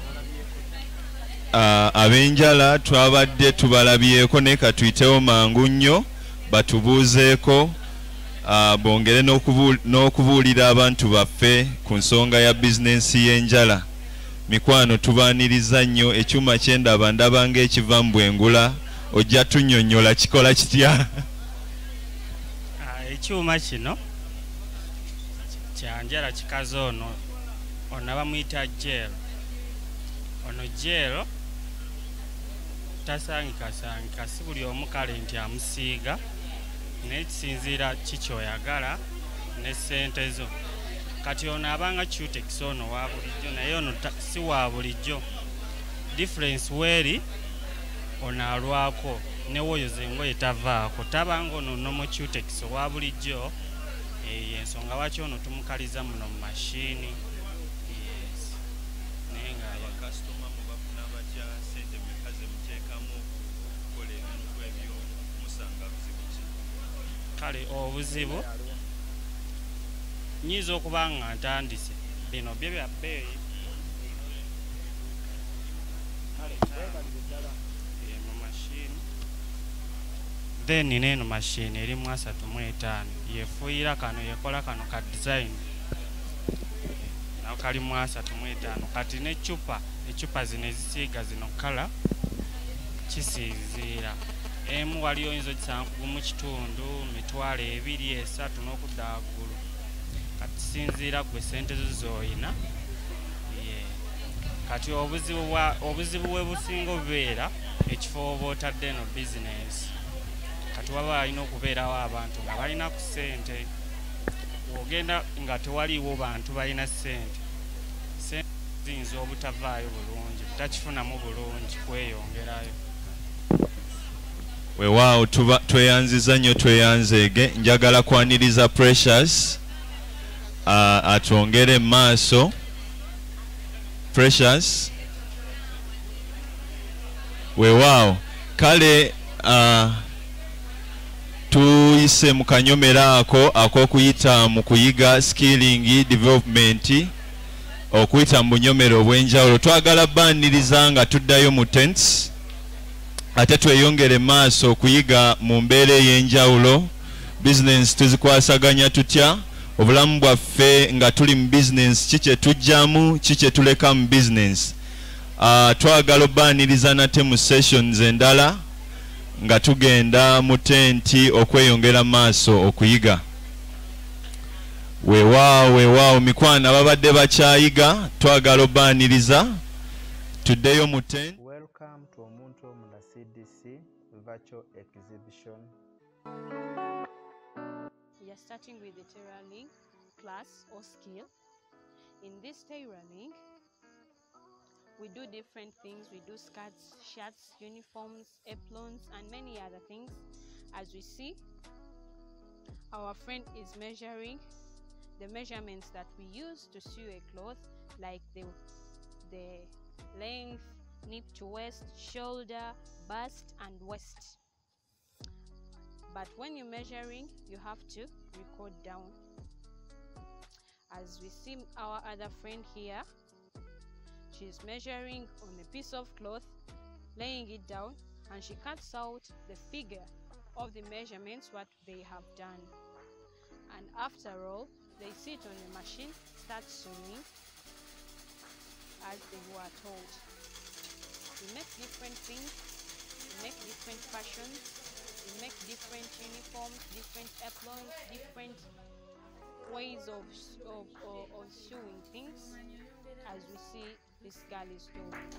Ab'enjala twabadde tubalabyeko naye katuyitewo mangu nnyo batubuuzeeko. Bongere n'okubu- n'okubuulira abantu baffe ku nsonga ya bizinensi y'enjala. Mikwano tubaaniriza nnyo ekyuma kyendaba ndaba ng'ekiva mu bwengula ojja tunnyonnyola kikola kitya? Ah, ekyuma kino kyanjala kikaze ono ono bamuyita jero ono jero tasangikasangika si buli omu kale nti amusiiga naye kisinziira kikyoyagala ne sente zo. Kati ono abanga cutex ono wa bulijjo naye ono si wa bulijjo. Difference weeri ono alwako newoyo zengoye tavaako tabanga ono nomo cutex owa bulijjo eh, ensonga lwaki ono tumukaliza muno mu mashini naye nga kale obuzibu? Nyinza okuba nga ntandise. Bino bye bya bbeeyi. Eh, mu mashini then neeno mashini erimu asatu mu etaano. Yefuuyira kano yekola kano ka design. Nako kalimu asatu mu etaano. Kati necupa ecupa zino ezisiiga zino kala kisinziira emu waliyo oyinza ogisanga mu kitundu mitwalo ebiri esatu n'okudda waggulu. Kati kisinziira gwe sente zo z'oyina. Kati obuzibu bwe businga obubeera ekifo oba otadde no bizinensi kati waba alina okubeerawo abantu nga balina ku ssente wogenda nga tewaliiwo bantu balina ssente sente ziyinza obutavaayo bulungi butakifunamu bulungi kweyongerayo. Weewaawo tweyanziza nnyo tweyanzeege njagala kwaniriza precious uh, atwongere mu maaso. Precious. Weewaawo kale uh, tuyise mu kanyomero ako ak'okuyita mu kuyiga skilling development okuyita mu bunyomero obw'enjawulo. Twagala baaniriza nga tuddayo mu tents ate tweyongere maaso okuyiga mu mbeera ey'enjawulo. Bizinensi tuzikwasaganya tutya? Obulamu bwaffe nga tuli mu bizinensi ki kye tujjamu ki kye tuleka mu bizinensi uh, twagala obaaniriza nate mu sessions endala nga tugenda mu tenti okweyongera maaso okuyiga weewaawo weewaawo mikwano ababadde bakyayiga twagala obaaniriza tuddeyo mu tenti Welcome to Omuntu Omunda CDC virtual exhibition. We are starting with the tailoring class or skill. In this tailoring, we do different things. We do skirts, shirts, uniforms, aprons, and many other things. As we see, our friend is measuring the measurements that we use to sew a cloth, like the the length, knee to waist, shoulder, bust, and waist. But when you're measuring, you have to record down. As we see our other friend here, she's measuring on a piece of cloth, laying it down, and she cuts out the figure of the measurements what they have done. And after all, they sit on the machine, start sewing as they were told. We make different things, we make different fashions, we make different uniforms, different aprons, different ways of, of, of, of sewing things as we see this girl is doing.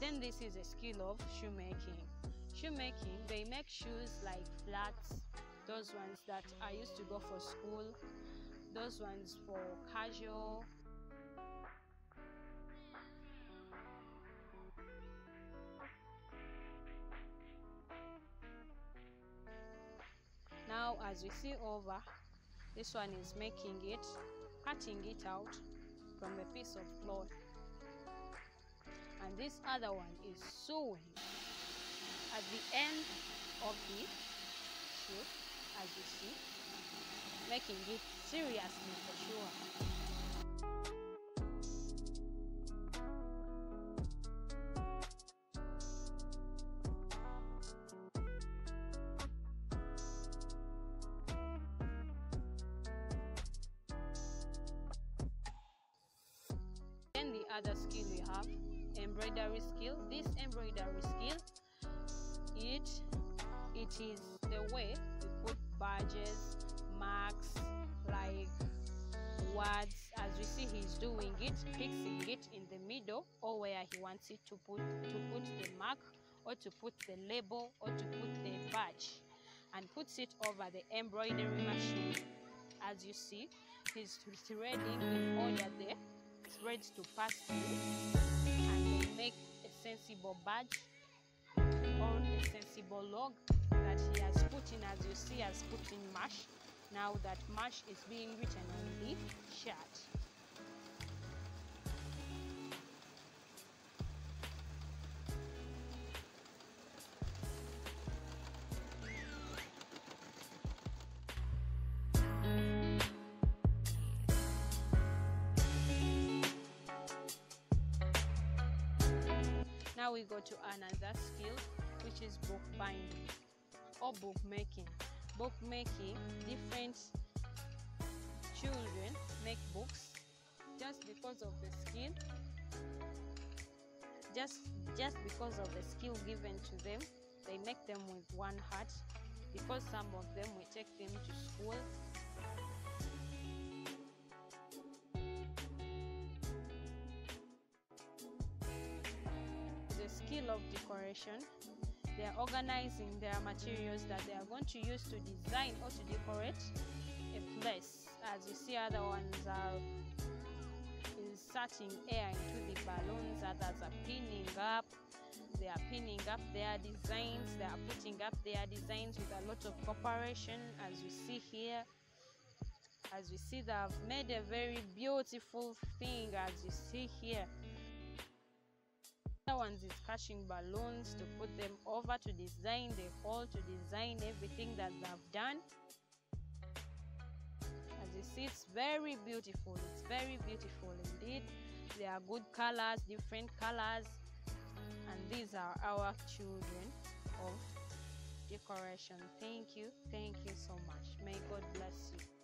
Then this is a skill of shoemaking. Shoemaking, they make shoes like flats, those ones that I used to go for school, those ones for casual. Now as we see over, this one is making it, cutting it out from a piece of cloth and this other one is sewing. At the end of the shoe as you see making it seriously for sure. Other skill we have embroidery skill. This embroidery skill it it is the way we put badges marks like words as you see he's doing it fixing it in the middle or where he wants it to put to put the mark or to put the label or to put the badge and puts it over the embroidery machine. As you see he's threading in order the threads to pass through make a sensible badge on a sensible log that he has put in as you see has put in mash. Now that mash is being written on the shirt Now we go to another skill, which is book binding or bookmaking. Bookmaking, different children make books just because of the skill, just just because of the skill given to them. They make them with one heart because some of them we take them to school skill of decoration. They are organizing their materials that they are going to use to design or to decorate a place. As you see, other ones are inserting air into the balloons, others are pinning up. They are pinning up their designs, they are putting up their designs with a lot of cooperation, as you see here. As you see, they have made a very beautiful thing, as you see here ones is catching balloons to put them over to design the hall to design everything that they've done as you see it's very beautiful. It's very beautiful indeed. They are good colors different colors. And these are our children of decoration. Thank you. Thank you so much. May god bless you